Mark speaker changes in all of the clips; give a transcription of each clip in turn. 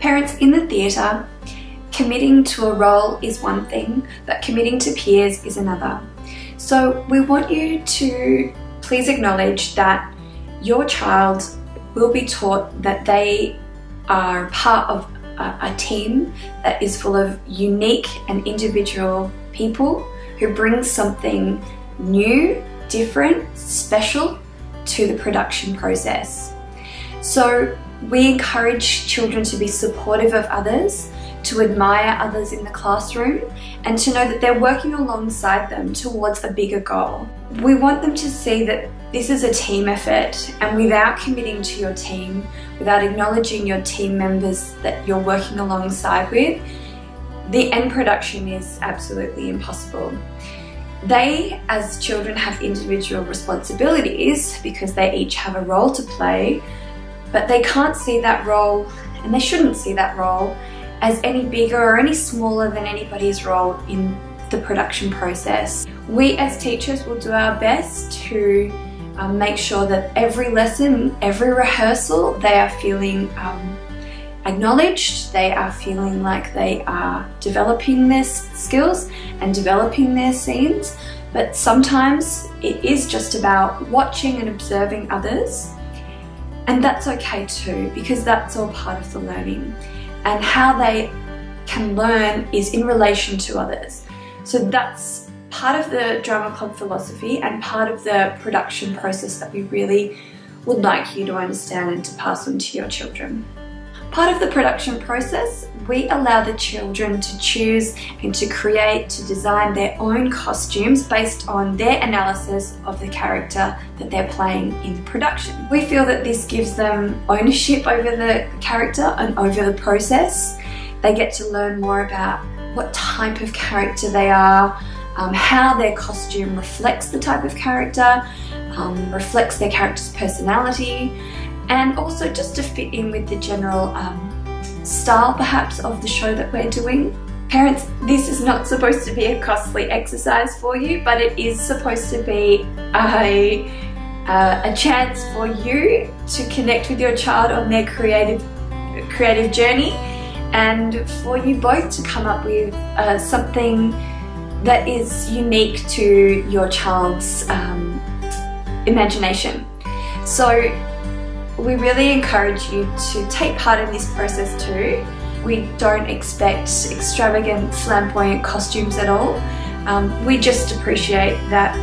Speaker 1: Parents in the theatre, committing to a role is one thing, but committing to peers is another. So we want you to please acknowledge that your child will be taught that they are part of a, a team that is full of unique and individual people who bring something new, different, special to the production process. So we encourage children to be supportive of others, to admire others in the classroom, and to know that they're working alongside them towards a bigger goal. We want them to see that this is a team effort, and without committing to your team, without acknowledging your team members that you're working alongside with, the end production is absolutely impossible. They, as children, have individual responsibilities because they each have a role to play, but they can't see that role, and they shouldn't see that role, as any bigger or any smaller than anybody's role in the production process. We as teachers will do our best to um, make sure that every lesson, every rehearsal, they are feeling um, acknowledged, they are feeling like they are developing their skills and developing their scenes. But sometimes it is just about watching and observing others. And that's okay too, because that's all part of the learning. And how they can learn is in relation to others. So that's part of the drama club philosophy and part of the production process that we really would like you to understand and to pass on to your children. Part of the production process, we allow the children to choose and to create, to design their own costumes based on their analysis of the character that they're playing in the production. We feel that this gives them ownership over the character and over the process. They get to learn more about what type of character they are, um, how their costume reflects the type of character, um, reflects their character's personality, and also just to fit in with the general um, style perhaps of the show that we're doing. Parents, this is not supposed to be a costly exercise for you, but it is supposed to be a, uh, a chance for you to connect with your child on their creative, creative journey and for you both to come up with uh, something that is unique to your child's um, imagination. So we really encourage you to take part in this process too. We don't expect extravagant, flamboyant costumes at all. Um, we just appreciate that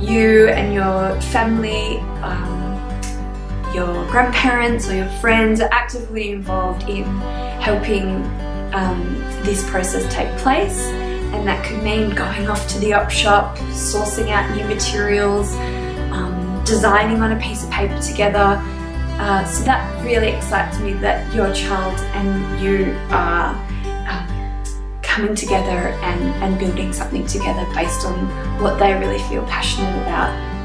Speaker 1: you and your family, um, your grandparents or your friends are actively involved in helping um, this process take place and that could mean going off to the op shop, sourcing out new materials, um, designing on a piece of paper together, uh, so that really excites me that your child and you are um, coming together and, and building something together based on what they really feel passionate about.